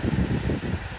フフフフ。